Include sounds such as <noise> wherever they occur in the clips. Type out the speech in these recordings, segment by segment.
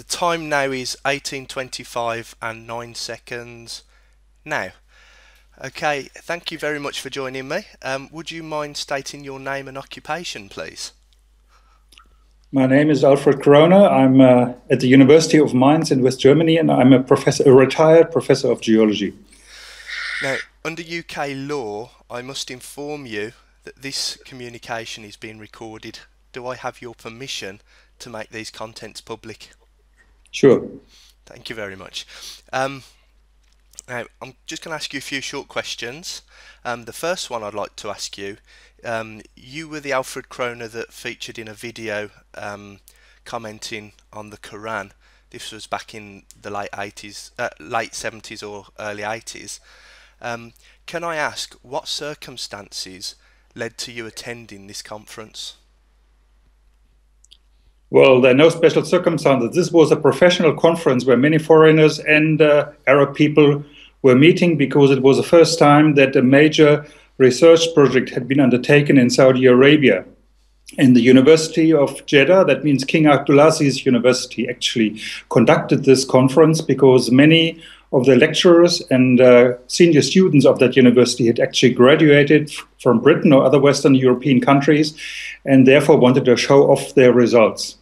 The time now is 18.25 and 9 seconds now. Okay, thank you very much for joining me. Um, would you mind stating your name and occupation, please? My name is Alfred Kroner. I'm uh, at the University of Mainz in West Germany, and I'm a professor, a retired professor of geology. Now, under UK law, I must inform you that this communication is being recorded. Do I have your permission to make these contents public? Sure. Thank you very much. Um, now, I'm just going to ask you a few short questions. Um, the first one I'd like to ask you, um, you were the Alfred Kroner that featured in a video um, commenting on the Quran. This was back in the late 80s, uh, late 70s or early 80s. Um, can I ask what circumstances led to you attending this conference? Well, there are no special circumstances. This was a professional conference where many foreigners and uh, Arab people were meeting because it was the first time that a major research project had been undertaken in Saudi Arabia. In the University of Jeddah, that means King Abdulaziz University, actually conducted this conference because many of the lecturers and uh, senior students of that university had actually graduated from Britain or other Western European countries and therefore wanted to show off their results.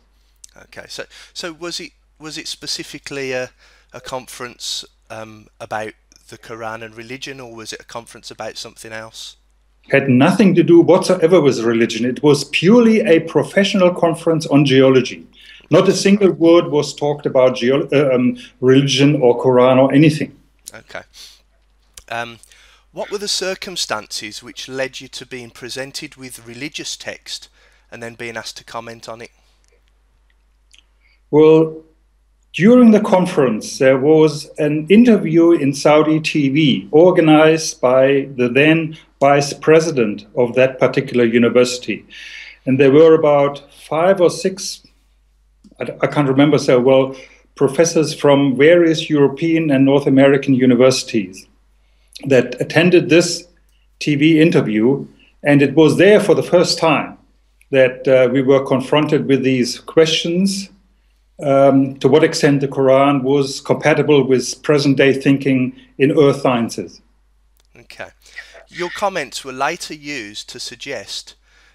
Okay, so so was it was it specifically a, a conference um, about the Quran and religion, or was it a conference about something else? Had nothing to do whatsoever with religion. It was purely a professional conference on geology. Not a single word was talked about uh, um, religion or Quran or anything. Okay. Um, what were the circumstances which led you to being presented with religious text and then being asked to comment on it? Well, during the conference, there was an interview in Saudi TV organized by the then vice president of that particular university. And there were about five or six, I can't remember so well, professors from various European and North American universities that attended this TV interview. And it was there for the first time that uh, we were confronted with these questions um, to what extent the Quran was compatible with present day thinking in earth sciences. Okay. Your comments were later used to suggest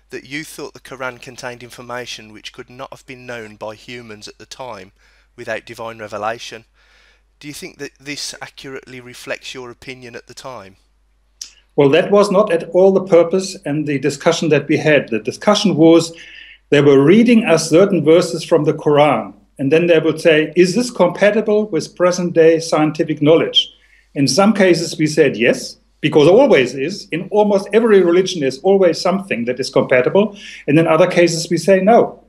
that you thought the Quran contained information which could not have been known by humans at the time without divine revelation. Do you think that this accurately reflects your opinion at the time? Well, that was not at all the purpose and the discussion that we had. The discussion was they were reading us certain verses from the Quran and then they would say, is this compatible with present day scientific knowledge? In some cases, we said yes, because always is. In almost every religion, there's always something that is compatible. And in other cases, we say no.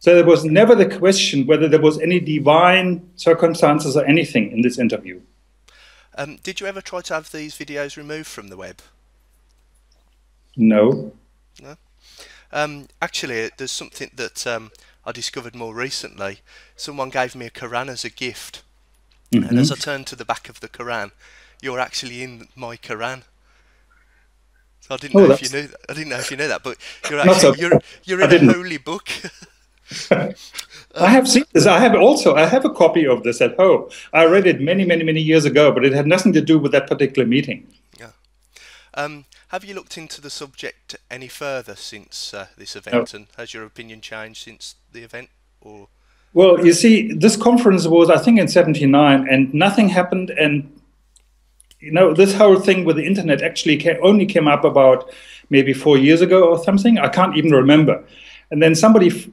So there was never the question whether there was any divine circumstances or anything in this interview. Um, did you ever try to have these videos removed from the web? No. No. Um, actually, there's something that um, I discovered more recently. Someone gave me a Quran as a gift, mm-hmm. and as I turned to the back of the Quran, you're actually in my Quran. So I didn't oh, know if you knew. That. I didn't know if you knew that, but you're actually you're you're in a holy book. <laughs> I have seen this. I have also I have a copy of this at home. I read it many, many, many years ago, but it had nothing to do with that particular meeting. Yeah. Um, have you looked into the subject any further since uh, this event, no. and has your opinion changed since the event, or? Well, you see, this conference was, I think, in '79, and nothing happened. And you know, this whole thing with the internet actually came, only came up about maybe four years ago or something. I can't even remember. And then somebody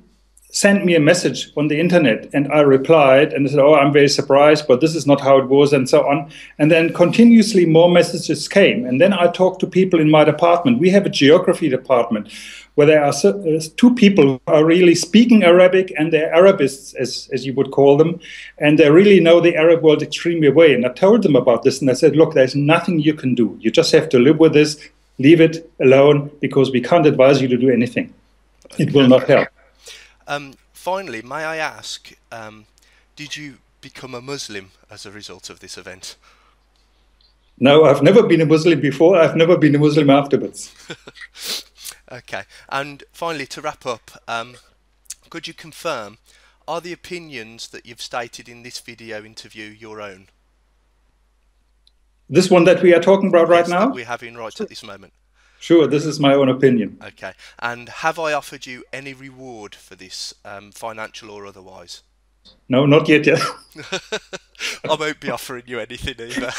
sent me a message on the internet and I replied and I said, Oh, I'm very surprised, but this is not how it was, and so on. And then continuously more messages came. And then I talked to people in my department. We have a geography department where there are uh, two people who are really speaking Arabic and they're Arabists, as, as you would call them. And they really know the Arab world extremely well. And I told them about this and I said, Look, there's nothing you can do. You just have to live with this, leave it alone, because we can't advise you to do anything. It will not help. Um, finally, may I ask, um, did you become a Muslim as a result of this event? No, I've never been a Muslim before. I've never been a Muslim afterwards. <laughs> okay. And finally, to wrap up, um, could you confirm are the opinions that you've stated in this video interview your own? This one that we are talking about right Yes, now? We're having right at this moment. Sure, this is my own opinion. Okay. And have I offered you any reward for this, um, financial or otherwise? No, not yet. Yeah. <laughs> I won't be offering you anything either.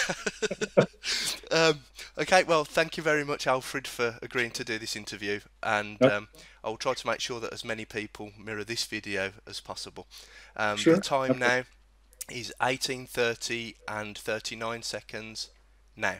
<laughs> um, okay, well, thank you very much, Alfred, for agreeing to do this interview, and um, I'll try to make sure that as many people mirror this video as possible. Um, Sure, The time okay. now is 18:30 and 39 seconds now.